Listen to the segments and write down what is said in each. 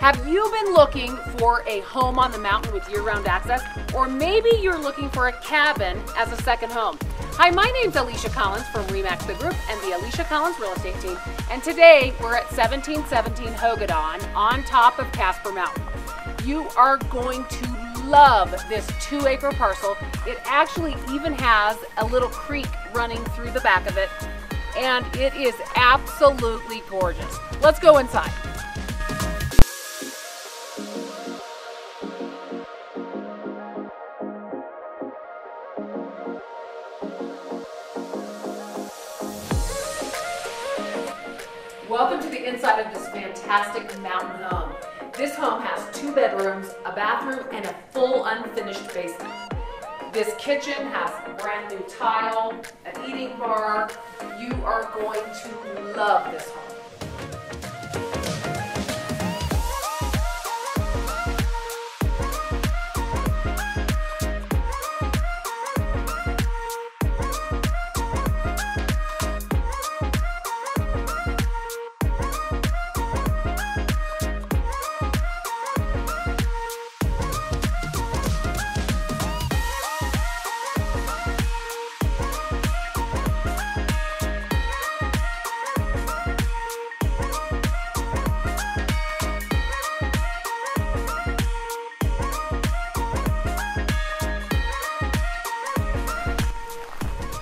Have you been looking for a home on the mountain with year-round access? Or maybe you're looking for a cabin as a second home. Hi, my name's Alisha Collins from REMAX The Group and the Alisha Collins Real Estate Team. And today we're at 1717 Hogadon on top of Casper Mountain. You are going to love this two acre parcel. It actually even has a little creek running through the back of it and it is absolutely gorgeous. Let's go inside. Welcome to the inside of this fantastic mountain home. This home has two bedrooms, a bathroom, and a full unfinished basement. This kitchen has brand new tile, an eating bar. You are going to love this home.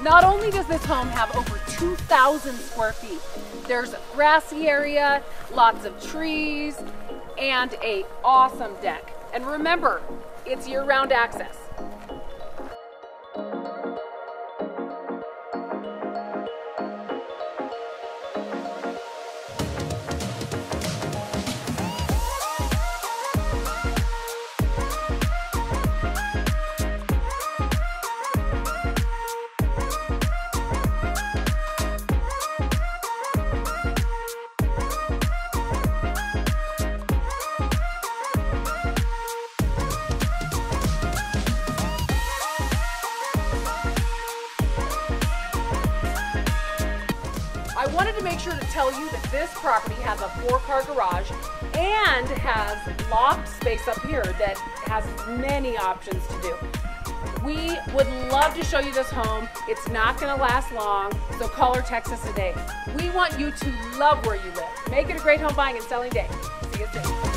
Not only does this home have over 2,000 square feet, there's a grassy area, lots of trees, and a awesome deck. And remember, it's year-round access. I wanted to make sure to tell you that this property has a four-car garage and has loft space up here that has many options to do. We would love to show you this home. It's not gonna last long, so call or text us today. We want you to love where you live. Make it a great home buying and selling day. See you soon.